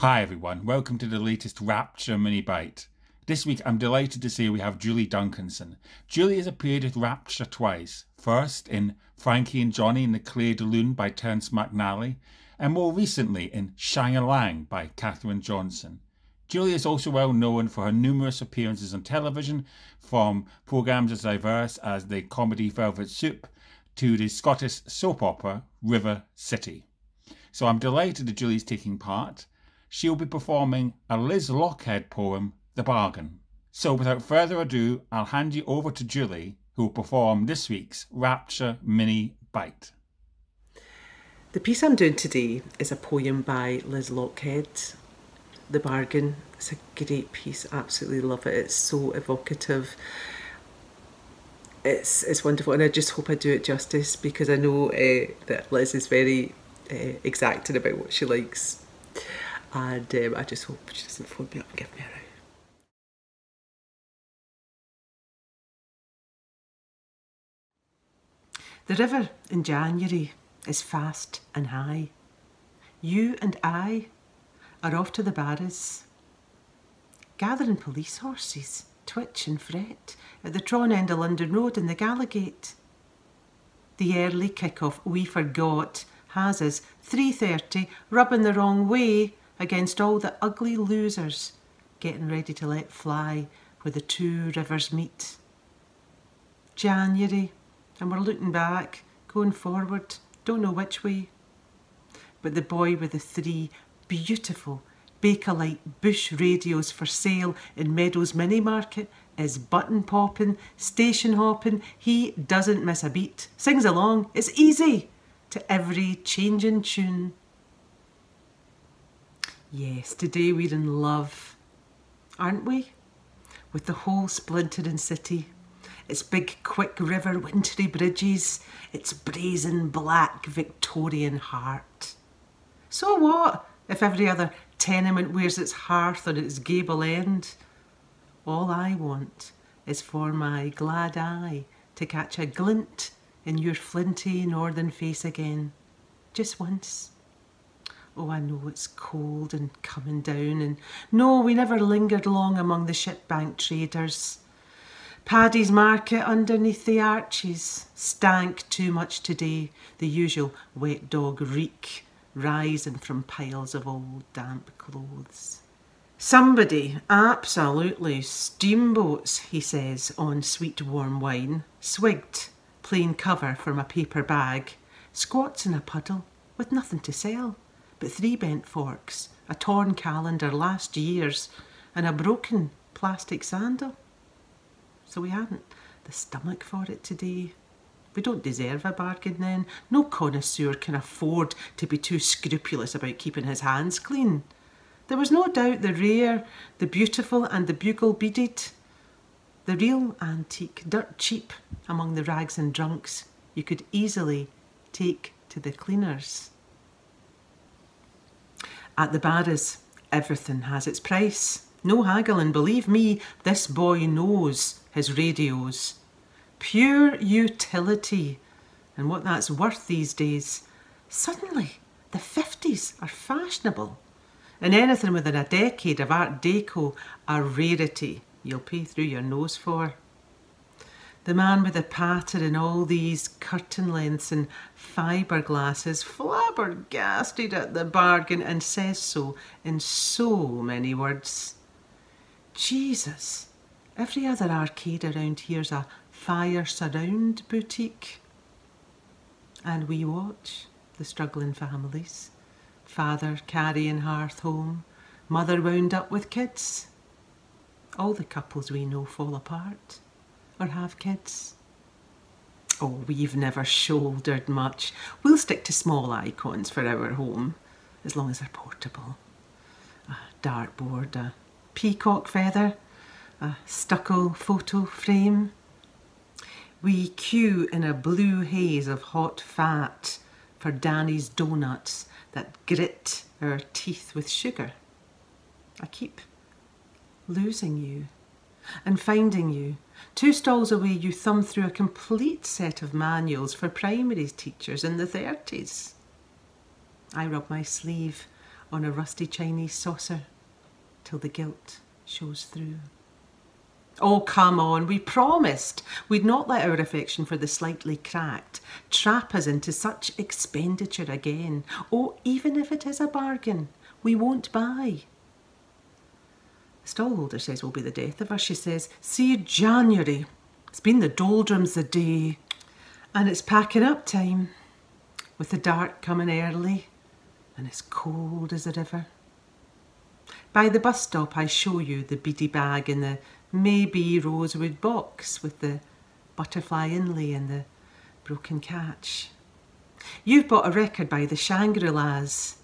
Hi everyone, welcome to the latest Rapture mini bite. This week I'm delighted to say we have Julie Duncanson. Julie has appeared with Rapture twice. First in Frankie and Johnny in the Clair de Lune by Terence McNally, and more recently in Shang-a-Lang by Catherine Johnson. Julie is also well known for her numerous appearances on television, from programmes as diverse as the comedy Velvet Soup to the Scottish soap opera River City. So I'm delighted that Julie's taking part she'll be performing a Liz Lochhead poem, The Bargain. So without further ado, I'll hand you over to Julie, who will perform this week's Rapture Mini Bite. The piece I'm doing today is a poem by Liz Lochhead, The Bargain. It's a great piece, absolutely love it. It's so evocative. It's, it's wonderful and I just hope I do it justice because I know uh, that Liz is very uh, exacting about what she likes and um, I just hope she doesn't phone me up and give me a row. The river in January is fast and high. You and I are off to the barras, gathering police horses, twitch and fret, at the Tron end of London Road in the Gallowgate. The early kick-off we forgot has us 3.30 rubbing the wrong way against all the ugly losers getting ready to let fly where the two rivers meet. January, and we're looking back, going forward, don't know which way. But the boy with the three beautiful Bakelite bush radios for sale in Meadows Mini Market is button popping, station hopping, he doesn't miss a beat. Sings along, it's easy to every changing tune. Yes, today we're in love, aren't we? With the whole splintered city, its big quick river wintry bridges, its brazen black Victorian heart. So what if every other tenement wears its hearth on its gable end? All I want is for my glad eye to catch a glint in your flinty northern face again, just once. Oh, I know it's cold and coming down, and no, we never lingered long among the shipbank traders. Paddy's market underneath the arches stank too much today, the usual wet dog reek rising from piles of old damp clothes. Somebody, absolutely, steamboats, he says, on sweet warm wine, swigged, plain cover from a paper bag, squats in a puddle with nothing to sell but three bent forks, a torn calendar last year's, and a broken plastic sandal. So we hadn't the stomach for it today. We don't deserve a bargain then. No connoisseur can afford to be too scrupulous about keeping his hands clean. There was no doubt the rare, the beautiful and the bugle beaded. The real antique, dirt cheap among the rags and drunks you could easily take to the cleaners. At the Barras, everything has its price. No haggling, believe me, this boy knows his radios. Pure utility, and what that's worth these days. Suddenly, the 50s are fashionable, and anything within a decade of Art Deco a rarity you'll pay through your nose for. The man with the pattern and all these curtain lengths and fiberglass is flabbergasted at the bargain and says so in so many words. Jesus, every other arcade around here's a fire surround boutique. And we watch the struggling families, father carrying hearth home, mother wound up with kids. All the couples we know fall apart or have kids? Oh, we've never shouldered much. We'll stick to small icons for our home, as long as they're portable. A dartboard, a peacock feather, a stucco photo frame. We queue in a blue haze of hot fat for Danny's donuts that grit our teeth with sugar. I keep losing you and finding you. Two stalls away, you thumb through a complete set of manuals for primary teachers in the 30s. I rub my sleeve on a rusty Chinese saucer till the gilt shows through. Oh, come on, we promised we'd not let our affection for the slightly cracked trap us into such expenditure again. Oh, even if it is a bargain, we won't buy. Stallholder says will be the death of us. She says, See January. It's been the doldrums the day, and it's packing up time, with the dark coming early, and it's cold as a river. By the bus stop, I show you the beady bag in the maybe rosewood box with the butterfly inlay and the broken catch. You've bought a record by the Shangri-Las,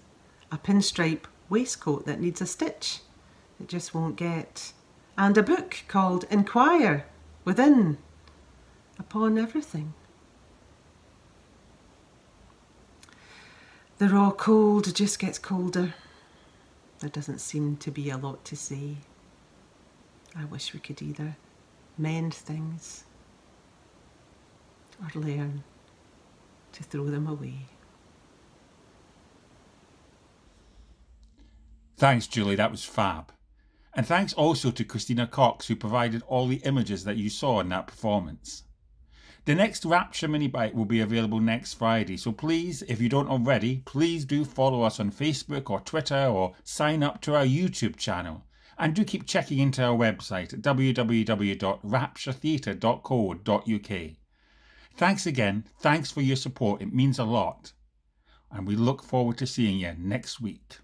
a pinstripe waistcoat that needs a stitch, it just won't get, and a book called Enquire Within upon everything. The raw cold just gets colder. There doesn't seem to be a lot to say. I wish we could either mend things or learn to throw them away. Thanks, Julie, that was fab. And thanks also to Christina Cox, who provided all the images that you saw in that performance. The next Rapture mini bite will be available next Friday, so please, if you don't already, please do follow us on Facebook or Twitter or sign up to our YouTube channel. And do keep checking into our website at www.rapturetheatre.co.uk. Thanks again, thanks for your support, it means a lot. And we look forward to seeing you next week.